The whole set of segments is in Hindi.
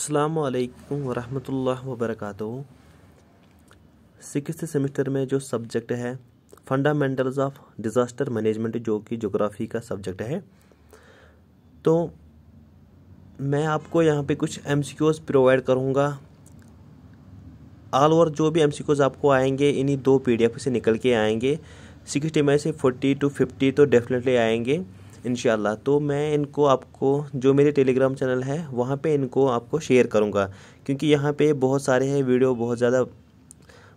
अल्लाम वरहमतुल्लाह वबरकातुहू सिक्स सेमेस्टर में जो सब्जेक्ट है फंडामेंटल्स ऑफ़ डिज़ास्टर मैनेजमेंट जो कि जोग्राफ़ी का सब्जेक्ट है तो मैं आपको यहाँ पे कुछ एम प्रोवाइड करूँगा। ऑल ओवर जो भी एम आपको आएँगे, इन्हीं दो पीडीएफ से निकल के आएँगे। सिक्सटी में से फोर्टी टू फिफ्टी तो डेफिनेटली आएँगे। इन तो मैं इनको आपको, जो मेरे टेलीग्राम चैनल है, वहाँ पे इनको आपको शेयर करूँगा। क्योंकि यहाँ पे बहुत सारे हैं वीडियो, बहुत ज़्यादा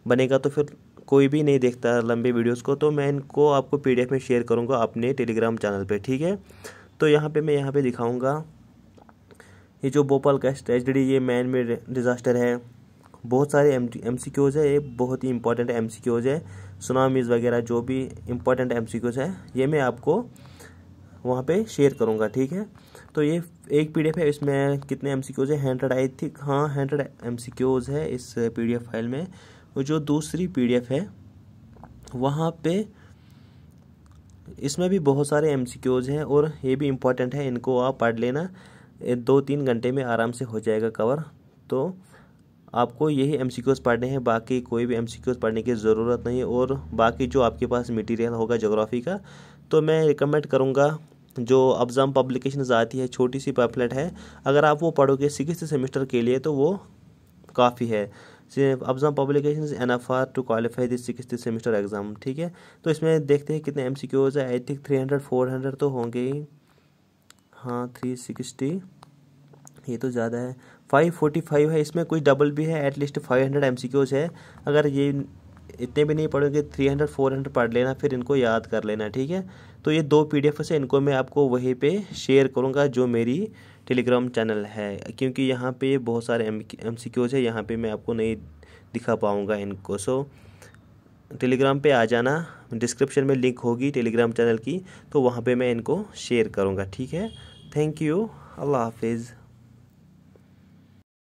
बनेगा तो फिर कोई भी नहीं देखता लंबे वीडियोस को। तो मैं इनको आपको पीडीएफ में शेयर करूँगा अपने टेलीग्राम चैनल पे, ठीक है? तो यहाँ पे मैं यहाँ पे दिखाऊँगा। ये जो भोपाल का स्ट्रेजडी ये मैन मेड डिज़ास्टर है। बहुत सारे एम एम सी क्यूज़ है, ये बहुत ही इंपॉर्टेंट एम सी क्यूज़ है। सुनामीज़ वगैरह, जो भी इम्पोर्टेंट एम सी क्यूज़ है, ये मैं आपको वहाँ पे शेयर करूँगा, ठीक है? तो ये एक पीडीएफ है, इसमें कितने एम है? हंड्रेड आई थिंक हाँ हंड्रेड एम है इस पीडीएफ फ़ाइल में। जो दूसरी पीडीएफ है, वहाँ पे इसमें भी बहुत सारे एम हैं और ये भी इम्पोर्टेंट है, इनको आप पढ़ लेना। दो तीन घंटे में आराम से हो जाएगा कवर तो आपको यही एम पढ़ने हैं, बाकी कोई भी एम पढ़ने की ज़रूरत नहीं और बाकी जो आपके पास मटेरियल होगा जोग्राफ़ी का तो मैं रिकमेंड करूँगा जो अब्ज़म पब्लिकेशन आती है छोटी सी पैपलेट है, अगर आप वो पढ़ोगे सिक्स सेमेस्टर के लिए तो वो काफ़ी है। अब्ज़म publication N F R to qualify this six semester exam ठीक है? तो इसमें देखते हैं कितने एम सी क्यूज़ है। I think three hundred four hundred तो होंगे ही। हाँ थ्री सिक्सटी ये तो ज़्यादा है। फाइव फोर्टी फाइव है, इसमें कुछ डबल भी है at least five hundred M C Qs है। अगर ये इतने भी नहीं पढ़ोगे थ्री हंड्रेड फोर हंड्रेड पढ़ लेना, फिर इनको याद कर लेना, ठीक है? तो ये दो पी डी एफ़ से इनको मैं आपको वहीं पे शेयर करूँगा जो मेरी टेलीग्राम चैनल है, क्योंकि यहाँ पे बहुत सारे एम एम सी क्यूज़ है, यहाँ पर मैं आपको नहीं दिखा पाऊँगा इनको। सो टेलीग्राम पे आ जाना डिस्क्रिप्शन में लिंक होगी टेलीग्राम चैनल की तो वहाँ पे मैं इनको शेयर करूँगा, ठीक है? थैंक यू अल्लाह हाफिज़